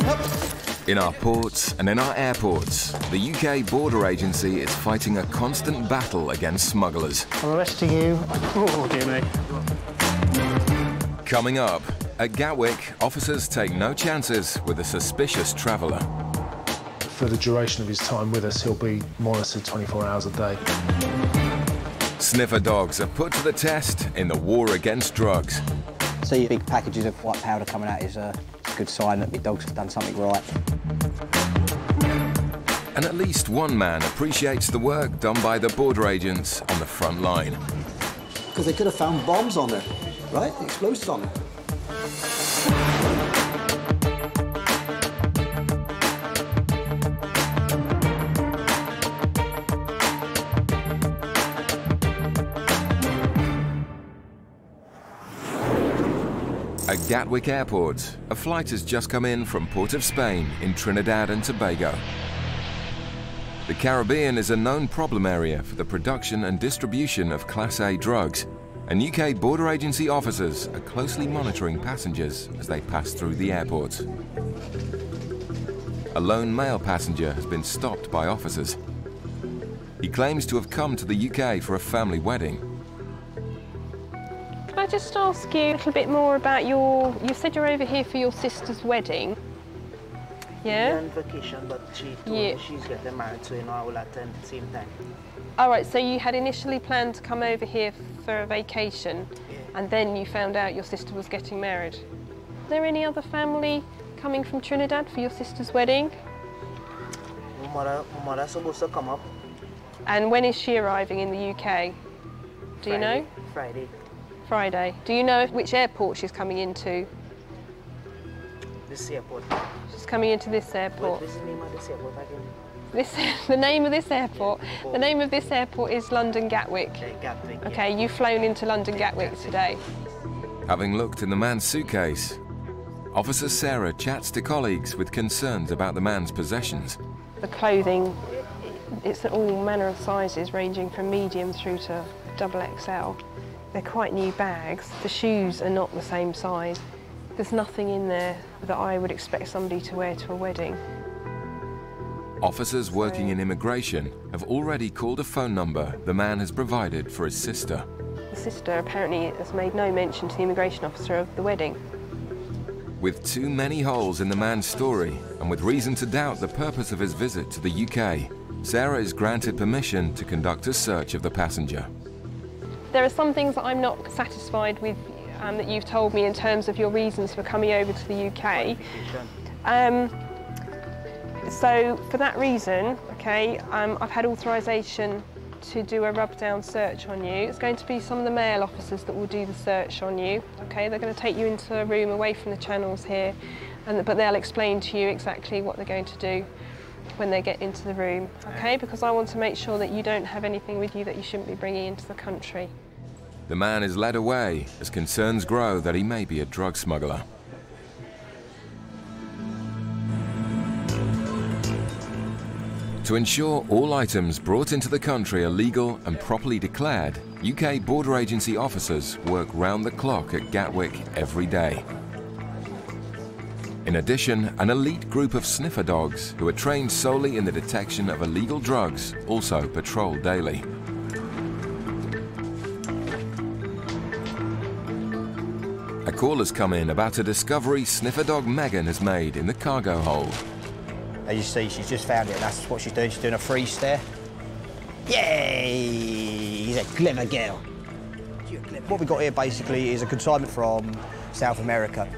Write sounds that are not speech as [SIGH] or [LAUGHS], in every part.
drugs. In our ports and in our airports, the UK Border Agency is fighting a constant battle against smugglers. I'm arresting you. Oh, dear me. Coming up, at Gatwick, officers take no chances with a suspicious traveller. For the duration of his time with us, he'll be monitored 24 hours a day. Sniffer dogs are put to the test in the war against drugs. See big packages of white powder coming out is a good sign that the dog's have done something right. And at least one man appreciates the work done by the border agents on the front line. Because they could have found bombs on it, right? Explosives on it. Gatwick Airport, a flight has just come in from Port of Spain in Trinidad and Tobago. The Caribbean is a known problem area for the production and distribution of Class A drugs, and UK Border Agency officers are closely monitoring passengers as they pass through the airport. A lone male passenger has been stopped by officers. He claims to have come to the UK for a family wedding. Can I just ask you a little bit more about your... You said you're over here for your sister's wedding. Yeah? on vacation, but she told Yeah. me she's getting married, so you know I will attend at the same time. All right, so you had initially planned to come over here for a vacation, and then you found out your sister was getting married. Is there any other family coming from Trinidad for your sister's wedding? My mother, my mother's supposed to come up And when is she arriving in the UK? Do you know? Friday. Friday. Do you know which airport she's coming into? This airport. She's coming into this What airport. is the name of this airport again? This, [LAUGHS] the name of this airport. The name of this airport is London Gatwick. Okay, Gatwick. yeah. Okay, you've flown into London Gatwick today. Having looked in the man's suitcase, Officer Sarah chats to colleagues with concerns about the man's possessions. The clothing, it's all manner of sizes, ranging from medium through to double XL. They're quite new bags. The shoes are not the same size. There's nothing in there that I would expect somebody to wear to a wedding. Officers working in immigration have already called a phone number the man has provided for his sister. The sister apparently has made no mention to the immigration officer of the wedding. With too many holes in the man's story and with reason to doubt the purpose of his visit to the UK, Sarah is granted permission to conduct a search of the passenger. There are some things that I'm not satisfied with um, that you've told me in terms of your reasons for coming over to the UK. Um, so for that reason, okay, um, I've had authorisation to do a rub down search on you. It's going to be some of the male officers that will do the search on you. Okay, they're going to take you into a room away from the channels here, and but they'll explain to you exactly what they're going to do when they get into the room. Okay, because I want to make sure that you don't have anything with you that you shouldn't be bringing into the country. The man is led away as concerns grow that he may be a drug smuggler. To ensure all items brought into the country are legal and properly declared, UK Border Agency officers work round the clock at Gatwick every day. In addition, an elite group of sniffer dogs who are trained solely in the detection of illegal drugs also patrol daily. A call has come in about a discovery sniffer dog Megan has made in the cargo hold. As you see, she's just found it. and That's what she's doing. She's doing a freeze stare. Yay! He's a clever girl. What we got here basically is a consignment from South America.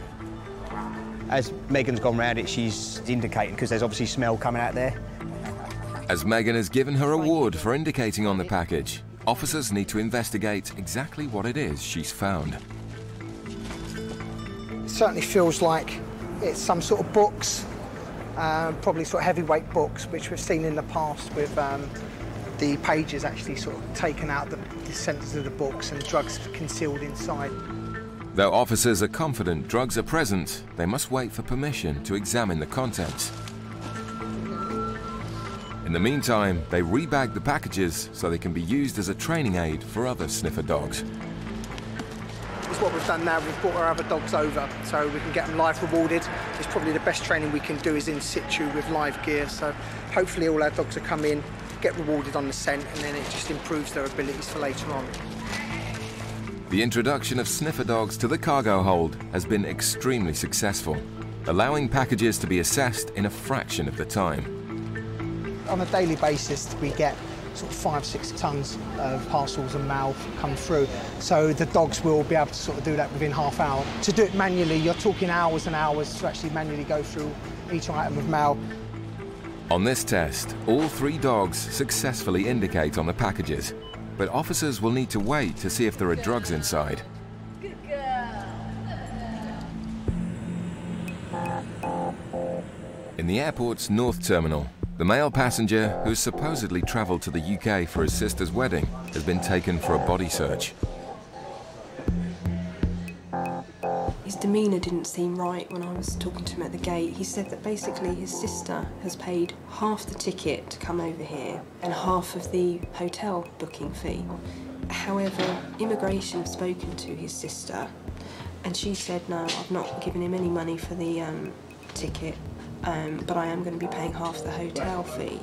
As Megan's gone round it, she's indicating because there's obviously smell coming out there. As Megan has given her award for indicating on the package, officers need to investigate exactly what it is she's found. It certainly feels like it's some sort of books, uh, probably sort of heavyweight books, which we've seen in the past with um, the pages actually sort of taken out the, the centres of the books and drugs concealed inside. Though officers are confident drugs are present, they must wait for permission to examine the contents. In the meantime, they rebag the packages so they can be used as a training aid for other sniffer dogs. It's what we've done now, we've brought our other dogs over so we can get them live rewarded. It's probably the best training we can do is in situ with live gear. So hopefully all our dogs will come in, get rewarded on the scent, and then it just improves their abilities for later on. The introduction of sniffer dogs to the cargo hold has been extremely successful, allowing packages to be assessed in a fraction of the time. On a daily basis, we get sort of five, six tons of parcels and mail come through. So the dogs will be able to sort of do that within half hour. To do it manually, you're talking hours and hours to actually manually go through each item of mail. On this test, all three dogs successfully indicate on the packages, but officers will need to wait to see if there are drugs inside. In the airport's North Terminal, the male passenger, who supposedly travelled to the UK for his sister's wedding, has been taken for a body search. His demeanour didn't seem right when I was talking to him at the gate. He said that basically his sister has paid half the ticket to come over here and half of the hotel booking fee. However, immigration have spoken to his sister and she said, no, I've not given him any money for the um, ticket, um, but I am going to be paying half the hotel fee.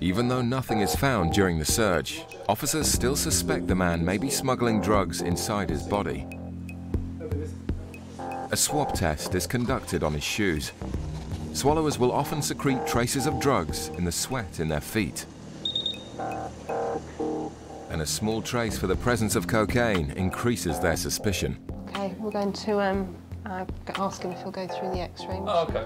Even though nothing is found during the search, officers still suspect the man may be smuggling drugs inside his body. A swab test is conducted on his shoes. Swallowers will often secrete traces of drugs in the sweat in their feet. And a small trace for the presence of cocaine increases their suspicion. Okay, we're going to um, uh, ask him if he'll go through the x-ray. Oh, okay.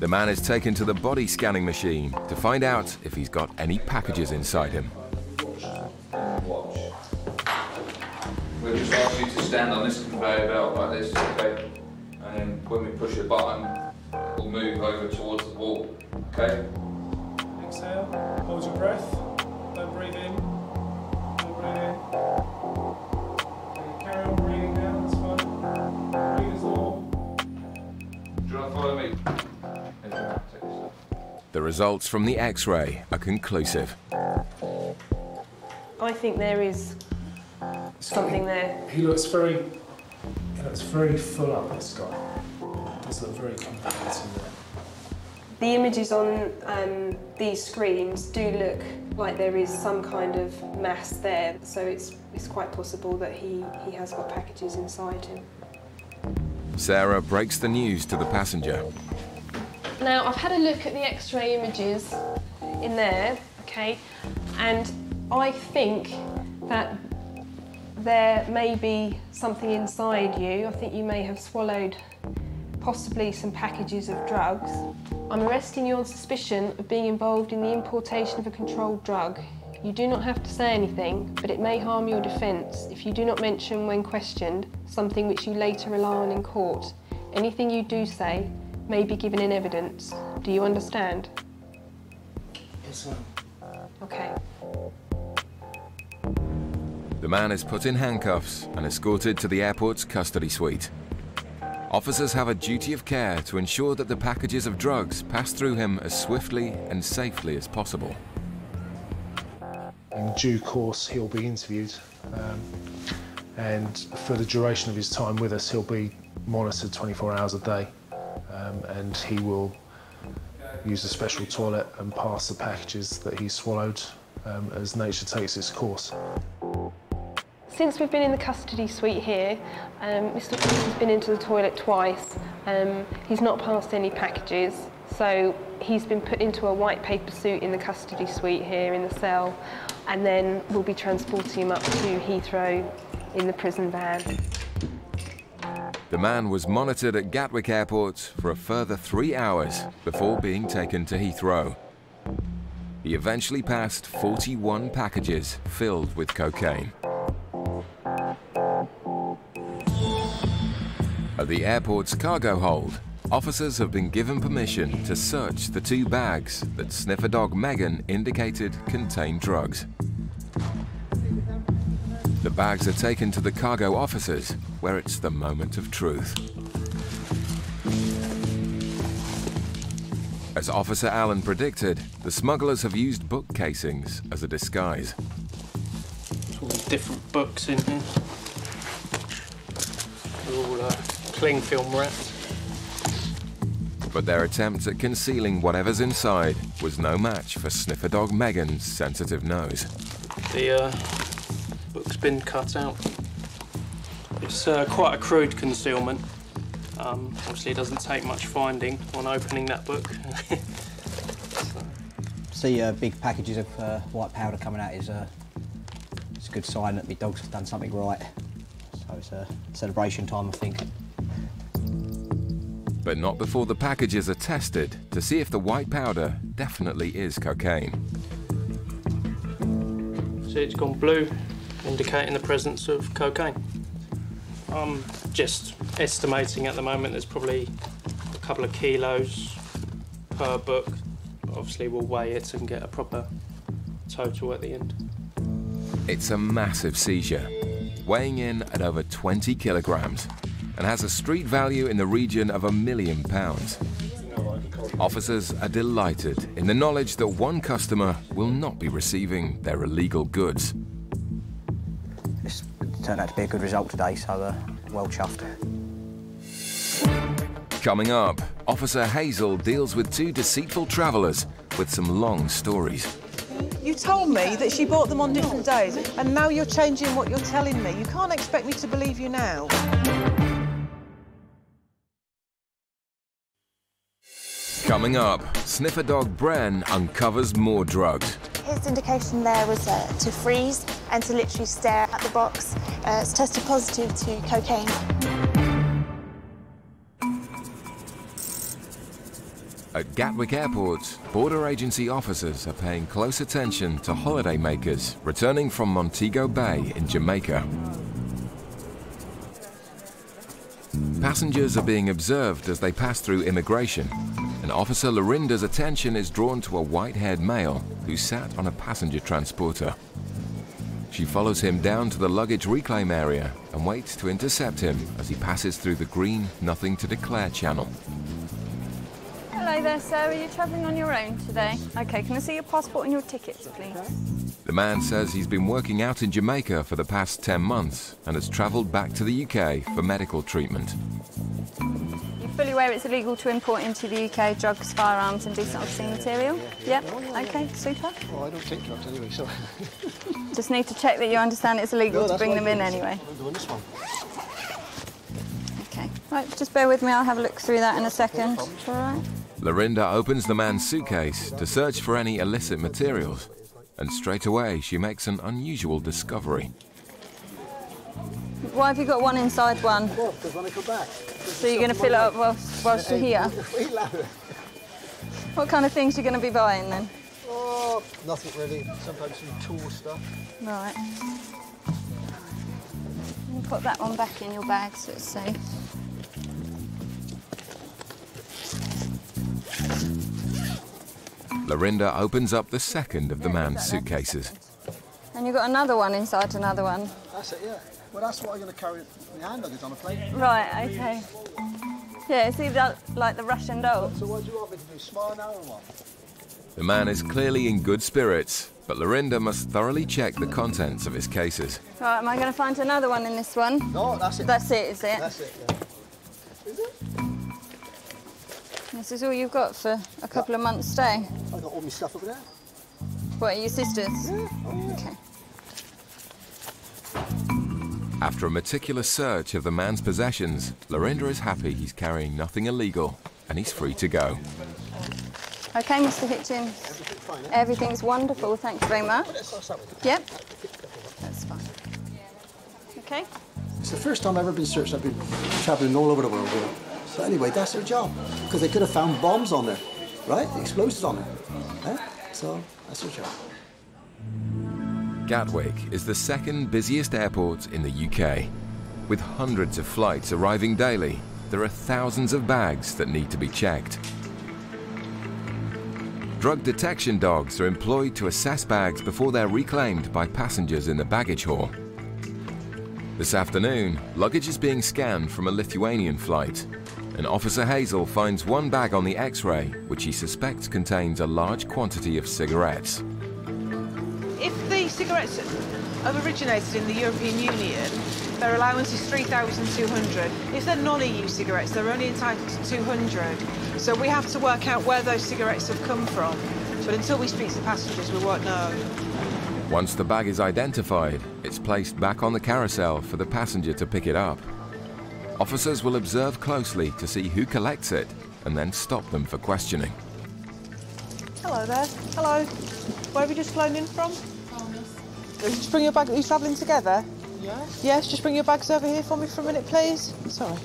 The man is taken to the body scanning machine to find out if he's got any packages inside him. Watch. We'll just ask you to stand on this conveyor belt like this, okay? And then when we push a button, we'll move over towards the wall, okay? Exhale, hold your breath, don't breathe in, don't breathe in. Okay, carry on breathing now, that's fine. Breathe as normal. Do you want to follow me? Take a step. The results from the x-ray are conclusive. I think there is something there. He looks very, he looks very full up, this guy. Does look very complicated. The images on um, these screens do look like there is some kind of mass there, so it's, it's quite possible that he, he has got packages inside him. Sarah breaks the news to the passenger. Now, I've had a look at the x-ray images in there, okay, and I think that there may be something inside you. I think you may have swallowed possibly some packages of drugs. I'm arresting you on suspicion of being involved in the importation of a controlled drug. You do not have to say anything, but it may harm your defence if you do not mention when questioned something which you later rely on in court. Anything you do say may be given in evidence. Do you understand? Yes, ma'am. Okay. The man is put in handcuffs and escorted to the airport's custody suite. Officers have a duty of care to ensure that the packages of drugs pass through him as swiftly and safely as possible. In due course, he'll be interviewed, um, and for the duration of his time with us, he'll be monitored 24 hours a day, um, and he will use a special toilet and pass the packages that he swallowed um, as nature takes its course. Since we've been in the custody suite here, um, Mr. Cross has been into the toilet twice. Um, he's not passed any packages, so he's been put into a white paper suit in the custody suite here in the cell, and then we'll be transporting him up to Heathrow in the prison van. The man was monitored at Gatwick Airport for a further three hours before being taken to Heathrow. He eventually passed 41 packages filled with cocaine. At the airport's cargo hold, officers have been given permission to search the two bags that sniffer dog Megan indicated contained drugs. The bags are taken to the cargo officers, where it's the moment of truth. As Officer Allen predicted, the smugglers have used book casings as a disguise. All these different books in here. Cling film wrapped. But their attempt at concealing whatever's inside was no match for sniffer dog Megan's sensitive nose. The uh, book's been cut out. It's uh, quite a crude concealment. Um, obviously, it doesn't take much finding on opening that book. [LAUGHS] See uh, big packages of uh, white powder coming out is uh, it's a good sign that the dogs have done something right. So it's a celebration time, I think. But not before the packages are tested to see if the white powder definitely is cocaine. See, it's gone blue, indicating the presence of cocaine. I'm just estimating at the moment there's probably a couple of kilos per book. Obviously, we'll weigh it and get a proper total at the end. It's a massive seizure, weighing in at over 20 kilograms and has a street value in the region of a million pounds. Officers are delighted in the knowledge that one customer will not be receiving their illegal goods. It's turned out to be a good result today, so uh, well chuffed. Coming up, Officer Hazel deals with two deceitful travellers with some long stories. You told me that she bought them on different days, and now you're changing what you're telling me. You can't expect me to believe you now. Coming up, sniffer dog Bren uncovers more drugs. His indication there was uh, to freeze and to literally stare at the box. Uh, it's tested positive to cocaine. At Gatwick Airport, border agency officers are paying close attention to holidaymakers returning from Montego Bay in Jamaica. Passengers are being observed as they pass through immigration, and Officer Lorinda's attention is drawn to a white-haired male who sat on a passenger transporter. She follows him down to the luggage reclaim area and waits to intercept him as he passes through the green Nothing to Declare channel. Hello there, sir. Are you travelling on your own today? Okay, can I see your passport and your tickets, please? The man says he's been working out in Jamaica for the past 10 months and has travelled back to the UK for medical treatment. You're fully aware it's illegal to import into the UK drugs, firearms and decent obscene material? Yep, okay, super. Oh, I don't take drugs anyway, so. [LAUGHS] Just need to check that you understand it's illegal No, to bring them in anyway. I'm doing this one. Okay, right, just bear with me, I'll have a look through that in a second. All right. Lorinda opens the man's suitcase to search for any illicit materials, and straight away she makes an unusual discovery. Why have you got one inside one? Well, because when I come back. So you're going to fill it up whilst, whilst you're here? [LAUGHS] What kind of things are you going to be buying then? Oh, nothing really. Sometimes some tool stuff. Right. You put that one back in your bag so it's safe. Lorinda opens up the second of the man's suitcases. And you've got another one inside another one. That's it, yeah. Well, that's what I'm going to carry my hand luggage on a plane. Right, okay. Yeah, see that like the Russian doll. So what do you want me to do? Smile now or what? The man is clearly in good spirits, but Lorinda must thoroughly check the contents of his cases. Right, am I going to find another one in this one? No, that's it. That's it, is it? That's it, yeah. This is all you've got for a couple of months' stay. I got all my stuff over there. What, are your sisters? Oh, okay. After a meticulous search of the man's possessions, Lorinda is happy he's carrying nothing illegal and he's free to go. Okay, Mr. Hitchens. Everything's wonderful, thank you very much. Yep. That's fine. Okay. It's the first time I've ever been searched. I've been travelling all over the world with it. So anyway, that's their job. Because they could have found bombs on there, right? Explosives on there. Eh? So that's their job. Gatwick is the second busiest airport in the UK. With hundreds of flights arriving daily, there are thousands of bags that need to be checked. Drug detection dogs are employed to assess bags before they're reclaimed by passengers in the baggage hall. This afternoon, luggage is being scanned from a Lithuanian flight, and Officer Hazel finds one bag on the X-ray which he suspects contains a large quantity of cigarettes. Cigarettes have originated in the European Union, Their allowance is 3,200. If they're non-EU cigarettes, they're only entitled to 200. So we have to work out where those cigarettes have come from. But until we speak to the passengers, we won't know. Once the bag is identified, it's placed back on the carousel for the passenger to pick it up. Officers will observe closely to see who collects it and then stop them for questioning. Hello there. Hello. Where have you just flown in from? Just bring your bag. Are you travelling together? Yes. Yes, just bring your bags over here for me for a minute, please. Sorry. Do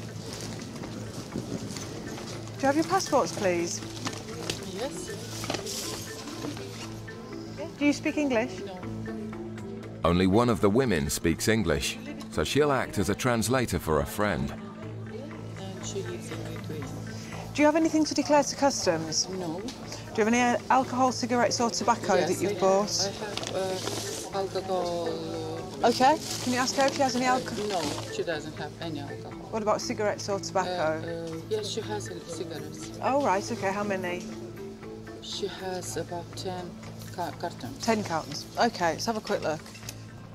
you have your passports, please? Yes. Do you speak English? Only one of the women speaks English, so she'll act as a translator for a friend. And she lives in Gateway. Do you have anything to declare to customs? No. Do you have any uh, alcohol, cigarettes, or tobacco yes, that you've I bought? Have, I have uh, alcohol. Okay. Can you ask her if she has any alcohol? No, she doesn't have any alcohol. What about cigarettes or tobacco? Uh, uh, yes, she has cigarettes. Oh, right. Okay. How many? She has about 10 ca cartons. Ten cartons. Okay. Let's have a quick look.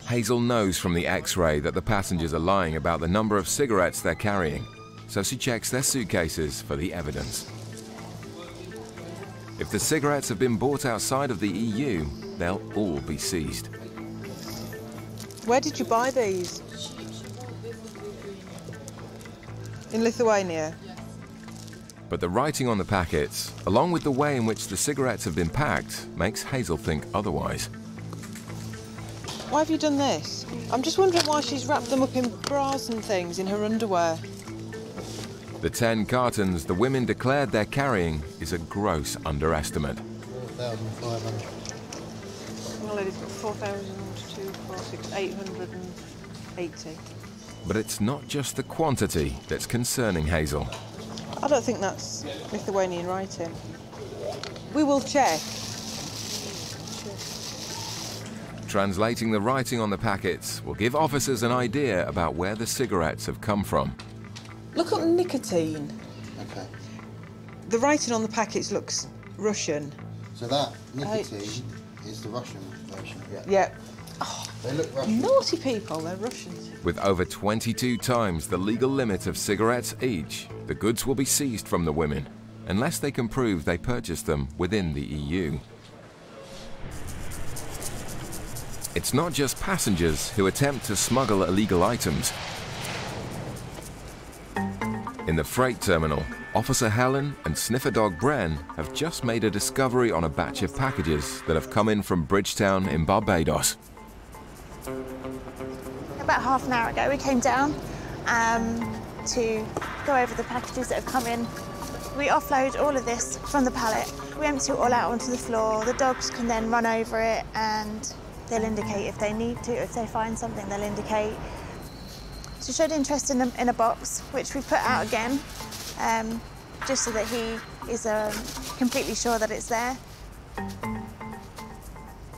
Hazel knows from the x-ray that the passengers are lying about the number of cigarettes they're carrying, so she checks their suitcases for the evidence. If the cigarettes have been bought outside of the EU, they'll all be seized. Where did you buy these? In Lithuania? But the writing on the packets, along with the way in which the cigarettes have been packed, makes Hazel think otherwise. Why have you done this? I'm just wondering why she's wrapped them up in bras and things in her underwear. The 10 cartons the women declared they're carrying is a gross underestimate. 4,500. Well, 4,000. 880. But it's not just the quantity that's concerning Hazel. I don't think that's Lithuanian writing. We will check. Translating the writing on the packets will give officers an idea about where the cigarettes have come from. Look at nicotine. Okay. The writing on the packets looks Russian. So that nicotine is the Russian version. Yeah. Yep. Yeah. They look Russian. Naughty people, they're Russians. With over 22 times the legal limit of cigarettes each, the goods will be seized from the women, unless they can prove they purchased them within the EU. It's not just passengers who attempt to smuggle illegal items. In the freight terminal, Officer Helen and sniffer dog Bren have just made a discovery on a batch of packages that have come in from Bridgetown in Barbados. About half an hour ago, we came down um, to go over the packages that have come in. We offload all of this from the pallet. We empty it all out onto the floor. The dogs can then run over it and they'll indicate if they need to. If they find something, they'll indicate. She showed interest in a, in a box, which we put out again, um, just so that he is um, completely sure that it's there.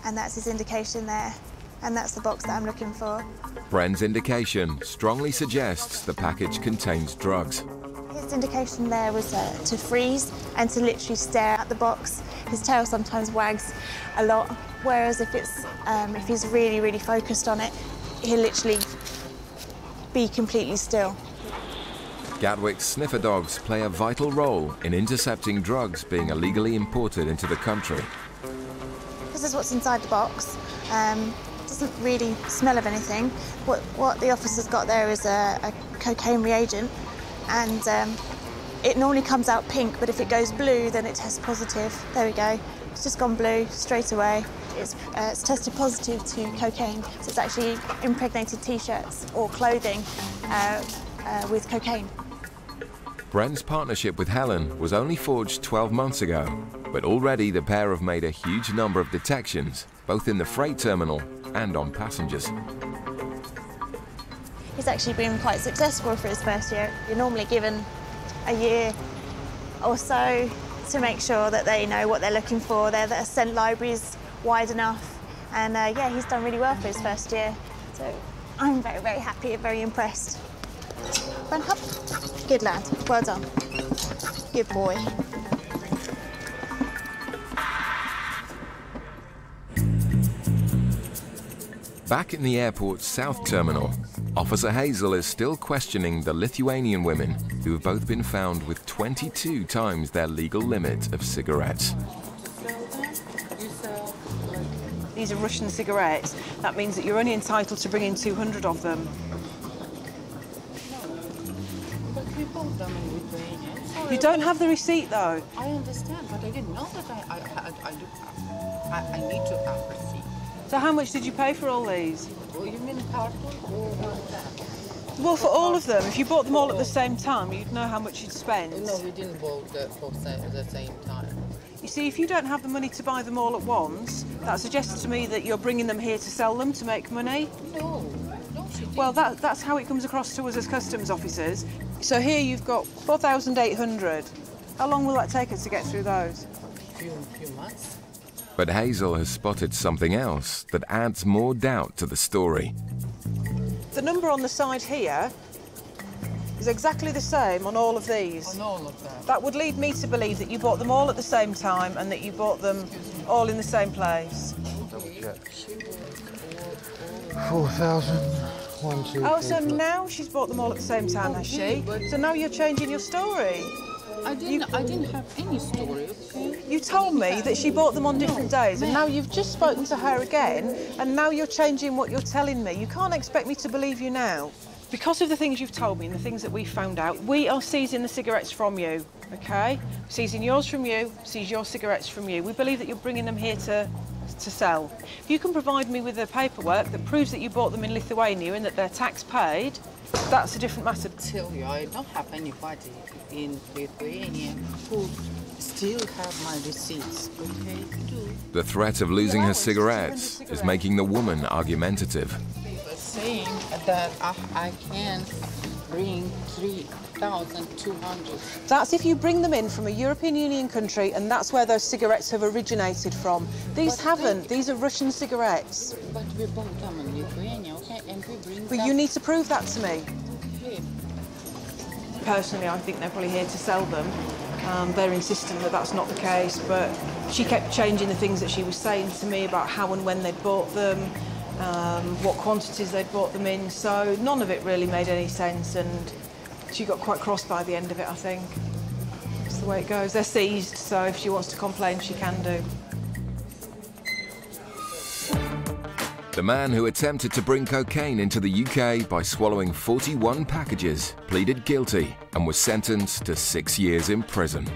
And that's his indication there. And that's the box that I'm looking for. Bren's indication strongly suggests the package contains drugs. His indication there was uh, to freeze and to literally stare at the box. His tail sometimes wags a lot, whereas if it's um, if he's really really focused on it, he'll literally be completely still. Gatwick's sniffer dogs play a vital role in intercepting drugs being illegally imported into the country. This is what's inside the box. Um, doesn't really smell of anything. What, what the officer's got there is a, a cocaine reagent, and um, it normally comes out pink, but if it goes blue, then it tests positive. There we go. It's just gone blue straight away. It's, uh, it's tested positive to cocaine, so it's actually impregnated T-shirts or clothing uh, uh, with cocaine. Bren's partnership with Helen was only forged 12 months ago, but already the pair have made a huge number of detections, both in the freight terminal and on passengers. He's actually been quite successful for his first year. You're normally given a year or so to make sure that they know what they're looking for. Their, their scent library is wide enough. And uh, yeah, he's done really well for his first year. So I'm very, very happy and very impressed. Run. Good lad. Well done. Good boy. Back in the airport's south terminal, Officer Hazel is still questioning the Lithuanian women who have both been found with 22 times their legal limit of cigarettes. These are Russian cigarettes. That means that you're only entitled to bring in 200 of them. But we bought them in Lithuania. Sorry. You don't have the receipt though. I understand, but I didn't know that I, I, I, I, do have. I, I need to have receipt. So how much did you pay for all these? Oh, you mean carton or that? Well, for all of them, if you bought them all at the same time, you'd know how much you'd spend. No, we didn't buy the, for sa- the same time. You see, if you don't have the money to buy them all at once, that suggests to me that you're bringing them here to sell them to make money. No, no, she didn't. Well, that, that's how it comes across to us as customs officers. So here you've got 4,800. How long will that take us to get through those? few, few months. But Hazel has spotted something else that adds more doubt to the story. The number on the side here is exactly the same on all of these. On all of them. That would lead me to believe that you bought them all at the same time and that you bought them all in the same place. Four thousand. One, two, Oh, three, so four. now she's bought them all at the same time, has she? Oh, so now you're changing your story. I didn't, I didn't have any story, okay? You told me that she bought them on different days, and now you've just spoken to her again, and now you're changing what you're telling me. You can't expect me to believe you now. Because of the things you've told me and the things that we found out, we are seizing the cigarettes from you, okay? Seizing yours from you, seize your cigarettes from you. We believe that you're bringing them here to, to sell. If you can provide me with the paperwork that proves that you bought them in Lithuania and that they're tax paid, that's a different matter. tell you, I don't have anybody in Lithuania who still have my receipts, okay? Do. The threat of losing her cigarettes is making the woman argumentative. But saying that I, I can bring 3,200. That's if you bring them in from a European Union country and that's where those cigarettes have originated from. These But haven't. These are Russian cigarettes. But we bought them in Lithuania, okay? But you need to prove that to me. Personally, I think they're probably here to sell them. Um, they're insisting that that's not the case, but she kept changing the things that she was saying to me about how and when they'd bought them, um, what quantities they'd bought them in. So none of it really made any sense, and she got quite cross by the end of it, I think. It's the way it goes. They're seized, so if she wants to complain, she can do. The man who attempted to bring cocaine into the UK by swallowing 41 packages pleaded guilty and was sentenced to six years in prison.